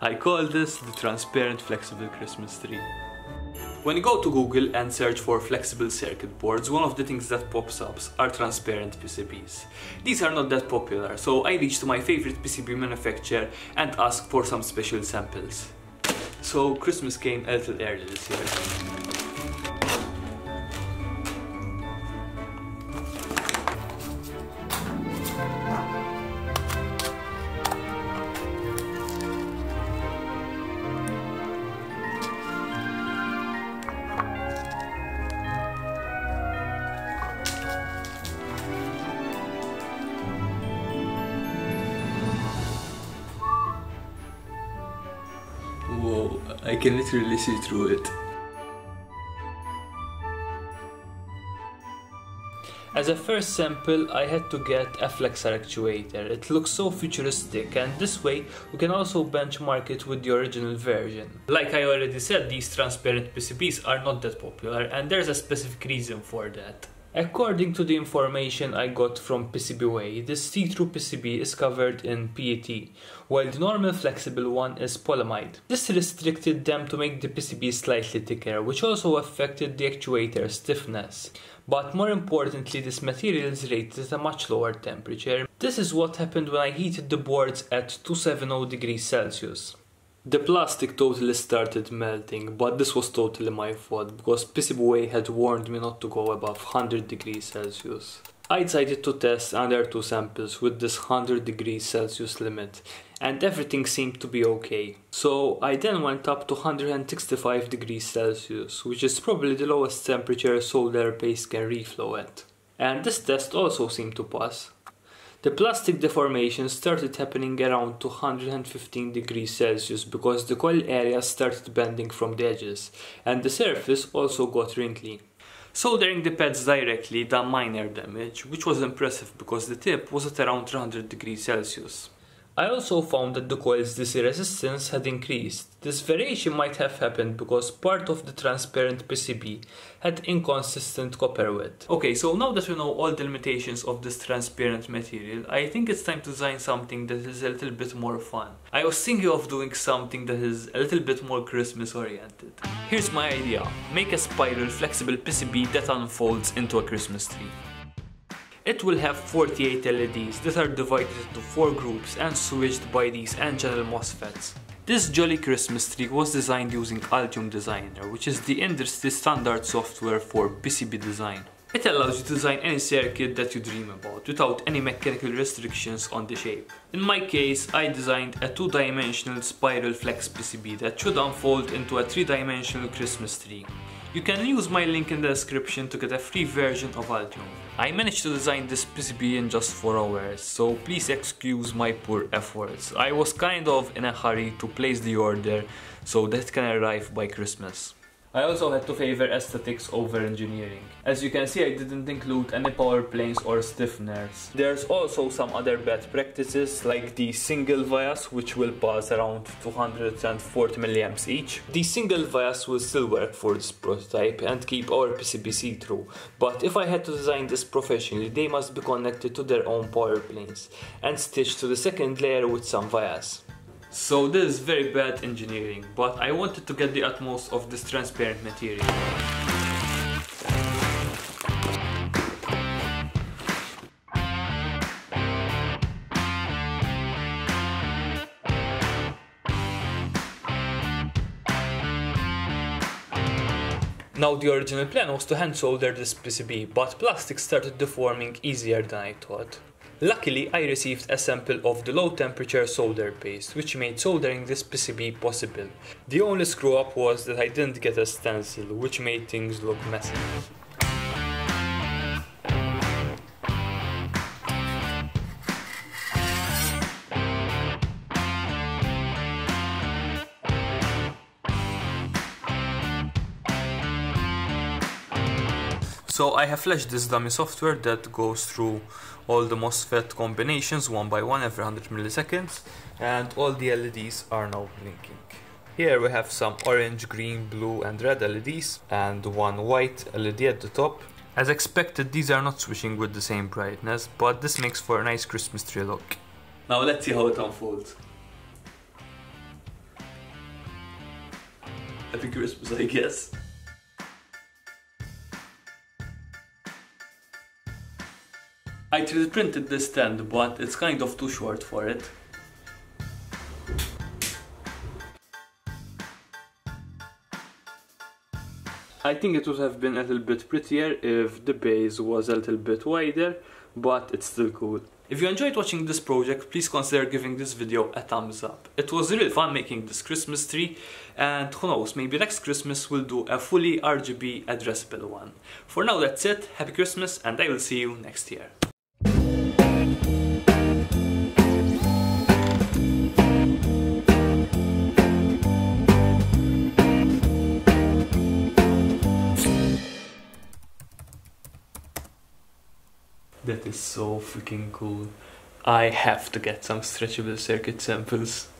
I call this the transparent flexible Christmas tree. When you go to Google and search for flexible circuit boards, one of the things that pops up are transparent PCBs. These are not that popular, so I reached to my favorite PCB manufacturer and asked for some special samples. So Christmas came a little early this year. I can literally see through it. As a first sample, I had to get a Flexar actuator. It looks so futuristic and this way we can also benchmark it with the original version. Like I already said, these transparent PCBs are not that popular and there's a specific reason for that. According to the information I got from PCBWay, this see-through PCB is covered in PET, while the normal flexible one is polyimide. This restricted them to make the PCB slightly thicker, which also affected the actuator stiffness. But more importantly, this material is rated at a much lower temperature. This is what happened when I heated the boards at 270 degrees Celsius. The plastic totally started melting, but this was totally my fault because PCBWay had warned me not to go above 100 degrees Celsius. I decided to test under two samples with this 100 degrees Celsius limit and everything seemed to be okay. So I then went up to 165 degrees Celsius, which is probably the lowest temperature solder paste can reflow at. And this test also seemed to pass. The plastic deformation started happening around 215 degrees Celsius because the coil area started bending from the edges and the surface also got wrinkly. Soldering the pads directly done minor damage, which was impressive because the tip was at around 300 degrees Celsius. I also found that the coil's DC resistance had increased. This variation might have happened because part of the transparent PCB had inconsistent copper width. Okay, so now that we know all the limitations of this transparent material, I think it's time to design something that is a little bit more fun. I was thinking of doing something that is a little bit more Christmas oriented. Here's my idea. Make a spiral flexible PCB that unfolds into a Christmas tree. It will have 48 LEDs that are divided into 4 groups and switched by these N-channel MOSFETs. This Jolly Christmas tree was designed using Altium Designer, which is the industry standard software for PCB design. It allows you to design any circuit that you dream about without any mechanical restrictions on the shape. In my case, I designed a two-dimensional spiral flex PCB that should unfold into a three-dimensional Christmas tree. You can use my link in the description to get a free version of Altium. I managed to design this PCB in just 4 hours, so please excuse my poor efforts. I was kind of in a hurry to place the order so that can arrive by Christmas. I also had to favor aesthetics over engineering. As you can see I didn't include any power planes or stiffeners. There's also some other bad practices like the single vias which will pass around 240 milliamps each. The single vias will still work for this prototype and keep our PCBC see-through, but if I had to design this professionally they must be connected to their own power planes and stitched to the second layer with some vias. So this is very bad engineering, but I wanted to get the utmost of this transparent material. Now the original plan was to hand solder this PCB, but plastic started deforming easier than I thought. Luckily, I received a sample of the low temperature solder paste, which made soldering this PCB possible. The only screw up was that I didn't get a stencil, which made things look messy. So I have flashed this dummy software that goes through all the MOSFET combinations one by one every 100 milliseconds and all the LEDs are now blinking. Here we have some orange, green, blue and red LEDs and one white LED at the top. As expected these are not switching with the same brightness but this makes for a nice Christmas tree look. Now let's see how it unfolds. Happy Christmas, I guess. I 3D printed this stand, but it's kind of too short for it. I think it would have been a little bit prettier if the base was a little bit wider, but it's still cool. If you enjoyed watching this project, please consider giving this video a thumbs up. It was really fun making this Christmas tree and who knows, maybe next Christmas we'll do a fully RGB addressable one. For now that's it, happy Christmas and I will see you next year. That is so freaking cool. I have to get some stretchable circuit samples.